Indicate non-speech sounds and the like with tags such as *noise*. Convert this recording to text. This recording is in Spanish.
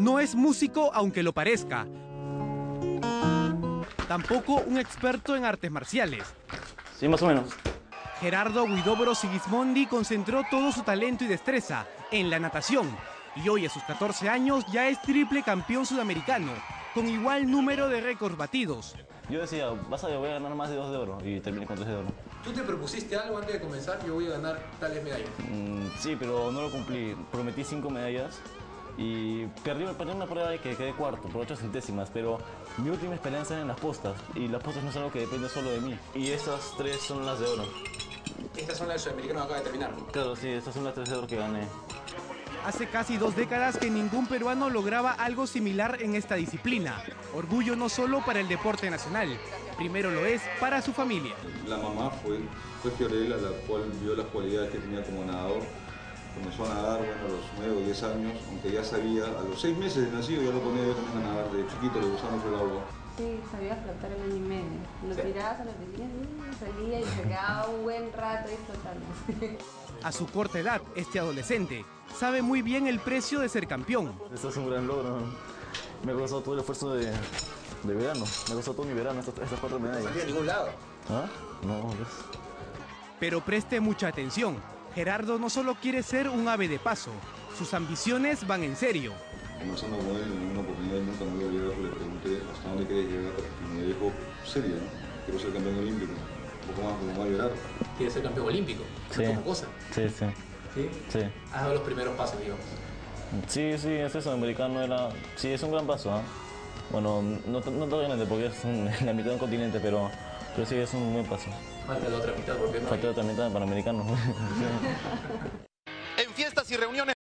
No es músico aunque lo parezca. Tampoco un experto en artes marciales. Sí, más o menos. Gerardo Guidobro Sigismondi concentró todo su talento y destreza en la natación y hoy a sus 14 años ya es triple campeón sudamericano, con igual número de récords batidos. Yo decía, vas a voy a ganar más de dos de oro y terminé con tres de oro. ¿Tú te propusiste algo antes de comenzar? Yo voy a ganar tales medallas. Mm, sí, pero no lo cumplí. Prometí cinco medallas y perdí, perdí una prueba de que quedé cuarto por ocho centésimas, pero mi última esperanza era en las postas y las postas no es algo que depende solo de mí. Y estas tres son las de oro. Estas son las del sudamericano que acaba de terminar. Claro, sí, estas son las tres de oro que gané. Hace casi dos décadas que ningún peruano lograba algo similar en esta disciplina. Orgullo no solo para el deporte nacional, primero lo es para su familia. La mamá fue, fue Fiorella, la cual vio las cualidades que tenía como nadador. Comenzó a nadar bueno, a los 9 o 10 años, aunque ya sabía, a los 6 meses de nacido ya lo ponía yo también a nadar, de chiquito le gustaba mucho el agua. Sí, sabía flotar el año y medio. Lo tirabas a la piscina y salía y se quedaba un buen rato ahí flotando. *laughs* A su corta edad, este adolescente sabe muy bien el precio de ser campeón. Esto es un gran logro. Me costó todo el esfuerzo de, de verano. Me costó todo mi verano estas, estas cuatro No medallas. salía a ningún lado. ¿Ah? No, pues. Pero preste mucha atención. Gerardo no solo quiere ser un ave de paso, sus ambiciones van en serio. Conversando con él en una oportunidad, nunca me voy a olvidar, le pregunté hasta dónde quieres llegar y me dijo, serio, ¿no? quiero ser campeón olímpico. Un poco más, como va a llorar. Quiere ser campeón olímpico. Sí. Como cosa. Sí, sí. ¿Sí? Sí. Has dado los primeros pasos, digamos. Sí, sí, ese sudamericano era. Sí, es un gran paso, ¿ah? Bueno, no, no tan grande porque es un- *laughs* la mitad de un continente, pero, pero sí es un buen paso. Falta la otra mitad porque no hay- Falta la mitad de panamericano. *laughs* *laughs* En fiestas y reuniones